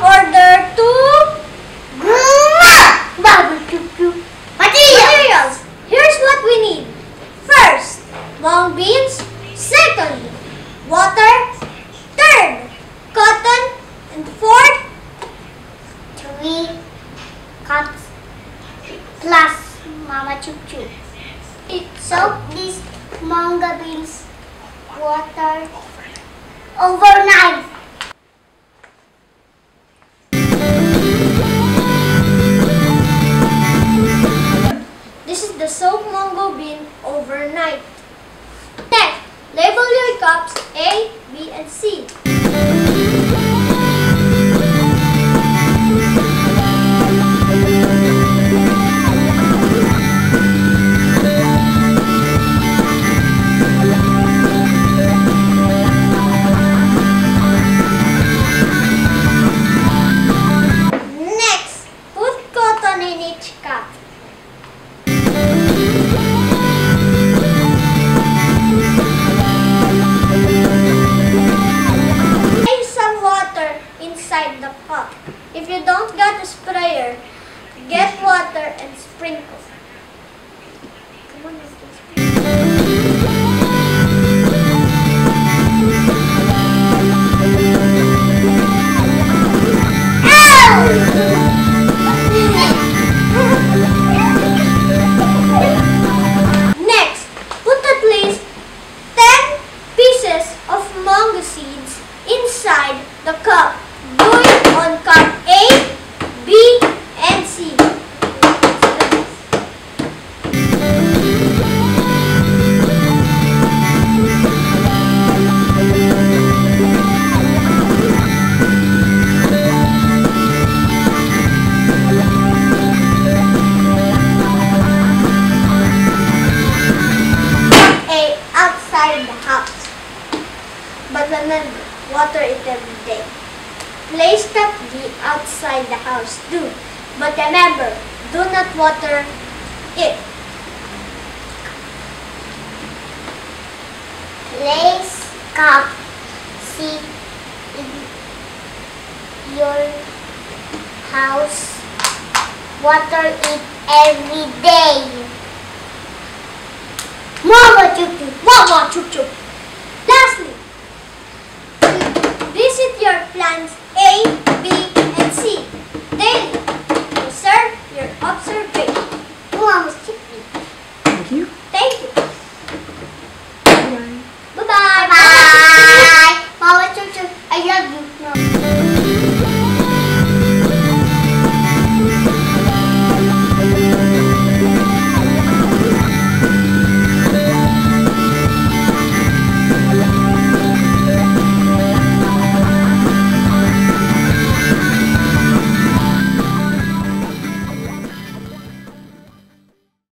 order to materials. Here's what we need. First, long beans. Second, water. Third, cotton. And fourth, Three cups plus Mama Chup Chup. Soak these manga beans water overnight. Soak mango bean overnight. Next, label your cups A, B, and C. and sprinkle. Next, put at least 10 pieces of mango seeds But remember, water it every day. Place cup B outside the house too. But remember, do not water it. Place cup in your house. Water it every day. Mama Chup Chup. Mama chup chup. Lastly, plants A,